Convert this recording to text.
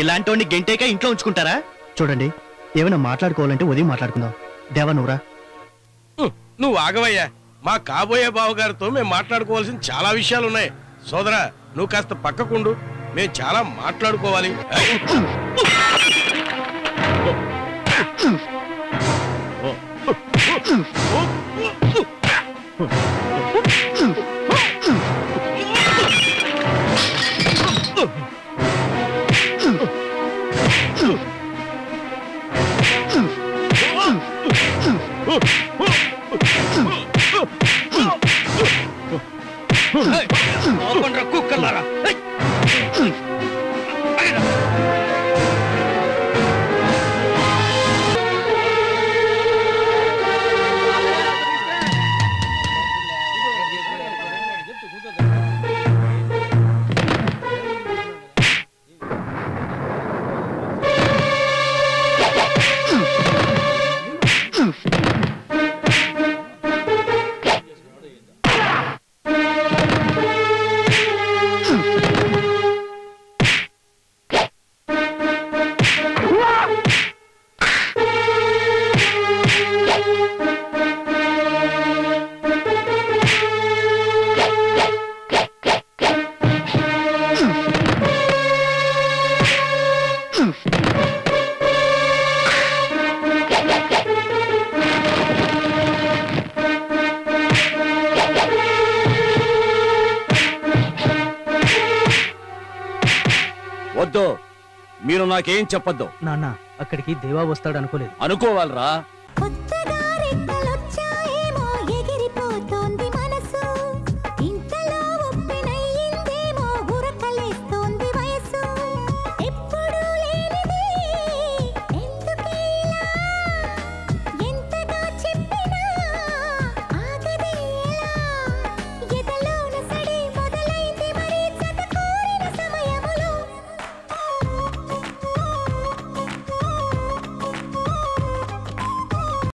ఇలాంటి గెంటేక ఇంట్లో ఉంచుకుంటారా? చూడండి ఏమైనా మాట్లాడుకోవాలంటే ఉదయం మాట్లాడుకుందాం. దేవా నువ్వురా నువ్వు ఆగవయ్యా. మా కాబోయే బావగారితో మేము మాట్లాడుకోవాల్సిన చాలా విషయాలు ఉన్నాయి సోదరా నువ్వు కాస్త పక్కకుండు. మేము చాలా మాట్లాడుకోవాలి. Hey! వద్దు మీరు నాకేం చెప్పొద్దు. నాన్న అక్కడికి దేవా వస్తాడు అనుకోలేదు అనుకోవాలరా?